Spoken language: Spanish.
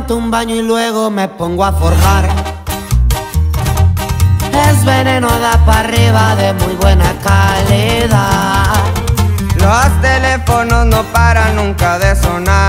levanto un baño y luego me pongo a forjar. Es veneno da para arriba de muy buena calidad. Los teléfonos no paran nunca de sonar.